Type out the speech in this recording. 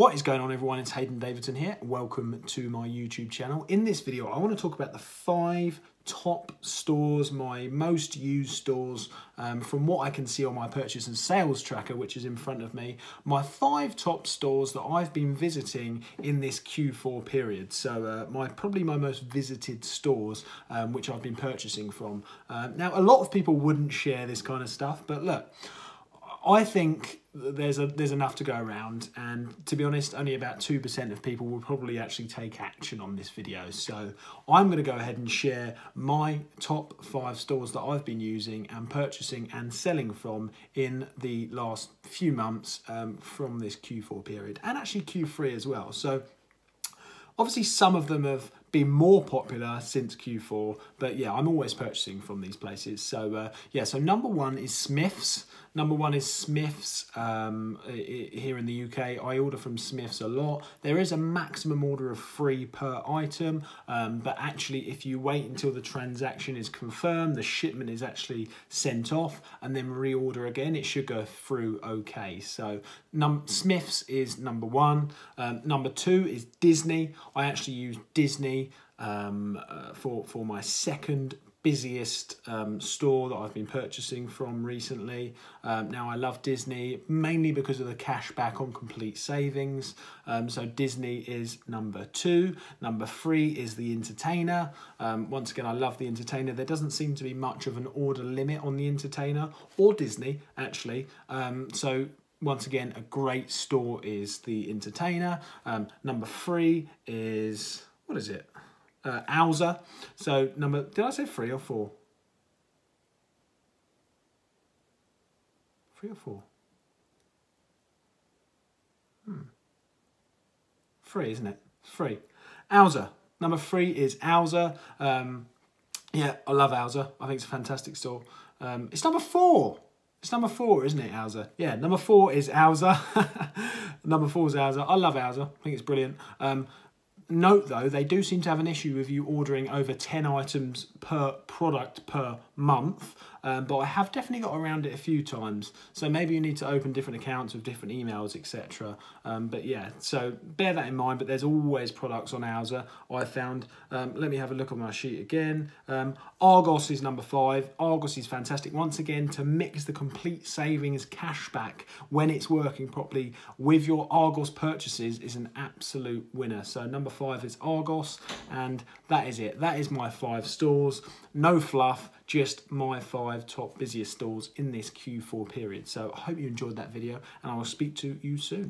What is going on everyone, it's Hayden Davidson here. Welcome to my YouTube channel. In this video, I want to talk about the five top stores, my most used stores, um, from what I can see on my purchase and sales tracker, which is in front of me, my five top stores that I've been visiting in this Q4 period. So uh, my probably my most visited stores, um, which I've been purchasing from. Uh, now, a lot of people wouldn't share this kind of stuff, but look, I think there's a there's enough to go around, and to be honest, only about two percent of people will probably actually take action on this video. So I'm going to go ahead and share my top five stores that I've been using and purchasing and selling from in the last few months um, from this Q4 period, and actually Q3 as well. So obviously, some of them have been more popular since Q4, but yeah, I'm always purchasing from these places. So uh, yeah, so number one is Smiths. Number one is Smiths um, here in the UK. I order from Smiths a lot. There is a maximum order of three per item, um, but actually if you wait until the transaction is confirmed, the shipment is actually sent off and then reorder again, it should go through okay. So Smiths is number one. Um, number two is Disney. I actually use Disney um, uh, for, for my second busiest um, store that I've been purchasing from recently. Um, now I love Disney mainly because of the cash back on complete savings. Um, so Disney is number two. Number three is the Entertainer. Um, once again, I love the Entertainer. There doesn't seem to be much of an order limit on the Entertainer or Disney actually. Um, so once again, a great store is the Entertainer. Um, number three is, what is it? uh, Alza. So number, did I say three or four? Three or four? Hmm. Three, isn't it? Three. Alza. Number three is Alza. Um, yeah, I love Alza. I think it's a fantastic store. Um, it's number four. It's number four, isn't it, Alza? Yeah, number four is Alza. number four is Alza. I love Alza. I think it's brilliant. Um, Note though, they do seem to have an issue with you ordering over 10 items per product per month um, but I have definitely got around it a few times. So maybe you need to open different accounts with different emails, etc. Um, but yeah, so bear that in mind. But there's always products on Alza I found. Um, let me have a look on my sheet again. Um, Argos is number five. Argos is fantastic. Once again, to mix the complete savings cashback when it's working properly with your Argos purchases is an absolute winner. So number five is Argos, and that is it. That is my five stores. No fluff just my five top busiest stores in this Q4 period. So I hope you enjoyed that video and I will speak to you soon.